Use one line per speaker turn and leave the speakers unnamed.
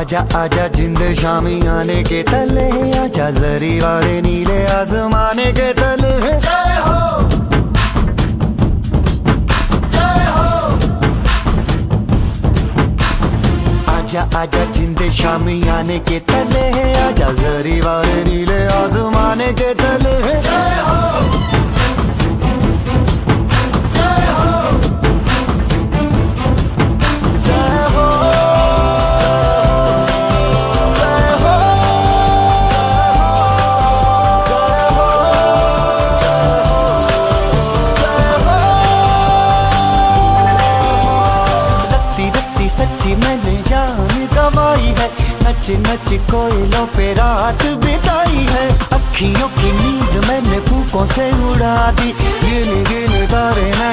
आजा आजा जिंद शामी आने के तले आजा जरी वाले नीले आसमाने के तले जय हो। आजा आजा जिंदे शामी आने के तले है। आजा जरी वाले नीले आसमाने के तले सच्ची मैंने जान गवाई है। नच नच कोयलों पे रात बिताई है। अखियों की नींद मैंने फूकों से उड़ा दी। गिन गिन तारे उंगली